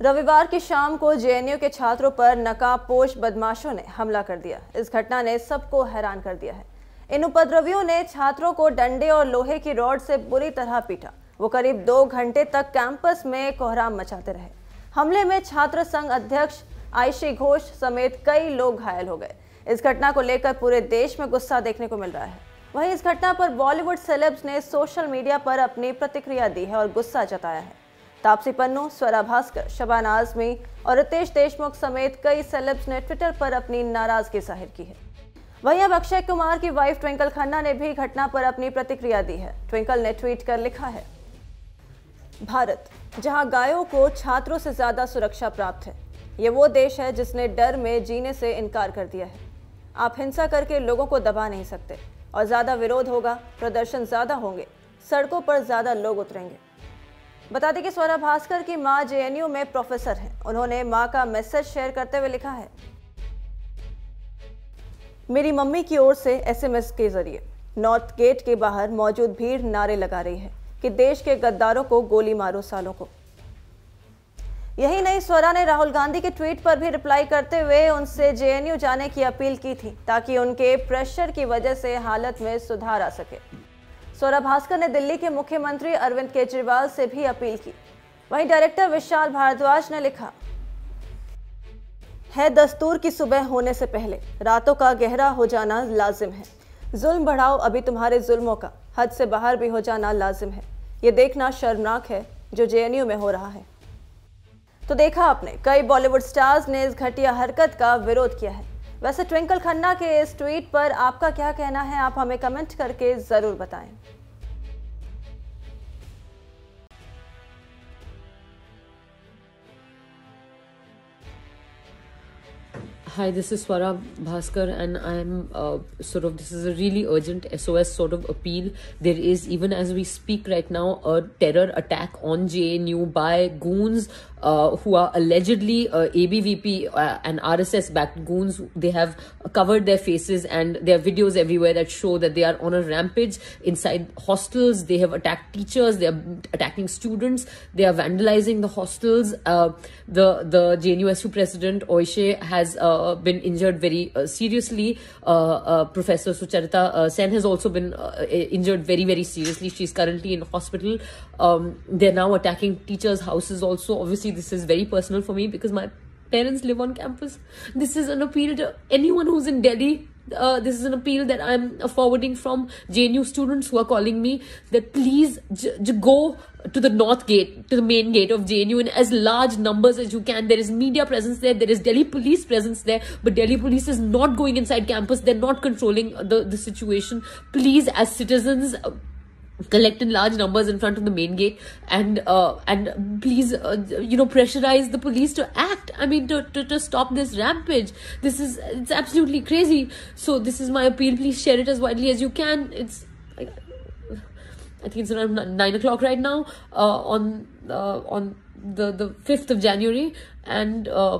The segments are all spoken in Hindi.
रविवार की शाम को जेएनयू के छात्रों पर नकाबपोश बदमाशों ने हमला कर दिया। इस घटना ने सबको हैरान कर दिया है। इन उपद्रवियों ने छात्रों को डंडे और लोहे की रॉड से बुरी तरह पीटा। वो करीब दो घंटे तक कैंपस में कोहराम मचाते रहे। हमले में छात्र संघ अध्यक्ष आयशी घोष समेत कई लोग घायल हो गए। इस घटना को लेकर पूरे देश में गुस्सा देखने को मिल रहा है। वहीं इस घटना पर बॉलीवुड सेलेब्स ने सोशल मीडिया पर अपनी प्रतिक्रिया दी है और गुस्सा जताया है। तापसी पन्नू, स्वरा भास्कर, शबाना आजमी और रितेश देशमुख समेत कई सेलेब्स ने ट्विटर पर अपनी नाराज़गी ज़ाहिर की है। वहीं अब अक्षय कुमार की वाइफ ट्विंकल खन्ना ने भी घटना पर अपनी प्रतिक्रिया दी है। ट्विंकल ने ट्वीट कर लिखा है, भारत, जहाँ गायों को छात्रों से ज़्यादा सुरक्षा प्राप्त है, ये वो देश है जिसने डर में जीने से इनकार कर दिया है। आप हिंसा करके लोगों को दबा नहीं सकते और ज़्यादा विरोध होगा, प्रदर्शन ज़्यादा होंगे, सड़कों पर ज़्यादा लोग उतरेंगे। बता दें कि स्वरा भास्कर की माँ जेएनयू में प्रोफेसर हैं। उन्होंने माँ का मैसेज शेयर करते हुए लिखा है। मेरी मम्मी की ओर से एसएमएस के ज़रिए। नॉर्थ गेट के बाहर मौजूद भीड़ नारे लगा रही है कि देश के गद्दारों को गोली मारो सालों को। यही नहीं स्वरा ने राहुल गांधी के ट्वीट पर भी रिप्लाई करते हुए उनसे जेएनयू जाने की अपील की थी, ताकि उनके प्रेशर की वजह से हालत में सुधार आ सके। स्वरा भास्कर ने दिल्ली के मुख्यमंत्री अरविंद केजरीवाल से भी अपील की। वहीं डायरेक्टर विशाल भारद्वाज ने लिखा, है दस्तूर की सुबह होने से पहले, रातों का गहरा हो जाना लाजिम है। जुल्म बढ़ाओ, अभी तुम्हारे जुल्मों का, हद से बाहर भी हो जाना लाजिम है। ये देखना शर्मनाक है, जो जेएनयू में हो रहा है। तो देखा आपने, कई बॉलीवुड स्टार्स ने इस घटिया हरकत का विरोध किया है। वैसे ट्विंकल खन्ना के इस ट्वीट पर आपका क्या कहना है? आप हमें कमेंट करके ज़रूर बताएँ। Hi, this is Swara Bhaskar, and I'm uh, sort of this is a really urgent SOS sort of appeal. There is, even as we speak right now, a terror attack on JNU by goons uh, who are allegedly uh, ABVP uh, and RSS backed goons. They have covered their faces, and there are videos everywhere that show that they are on a rampage inside hostels. They have attacked teachers, they are attacking students, they are vandalizing the hostels. Uh, the, the JNUSU president, Oishe, has uh, been injured very uh, seriously. Uh, Professor Sucharita Sen has also been injured very, very seriously. She's currently in hospital. Um, they're now attacking teachers' houses also. Obviously, this is very personal for me because my parents live on campus. This is an appeal to anyone who's in Delhi uh, this is an appeal that I'm forwarding from JNU students who are calling me that please go to the north gate, to the main gate of JNU in as large numbers as you can. There is media presence there, there is Delhi police presence there, but Delhi police is not going inside campus. They're not controlling the, the situation. Please, as citizens, collect in large numbers in front of the main gate and uh, and please uh, you know pressurize the police to act. I mean to, to, to stop this rampage. This is it's absolutely crazy. So this is my appeal. Please share it as widely as you can. It's i think it's around nine o'clock right now uh, on uh, on the the 5th of january. And uh,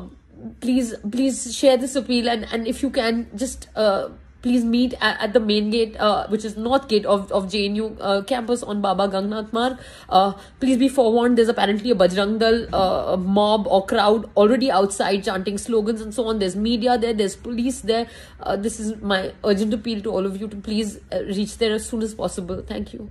please please share this appeal. And and if you can just uh, please meet at, at the main gate, uh, which is north gate of, of JNU uh, campus on Baba Gangnath Marg. Uh, please be forewarned, there's apparently a Bajrang Dal uh, mob or crowd already outside chanting slogans and so on. There's media there, there's police there. Uh, this is my urgent appeal to all of you to please uh, reach there as soon as possible. Thank you.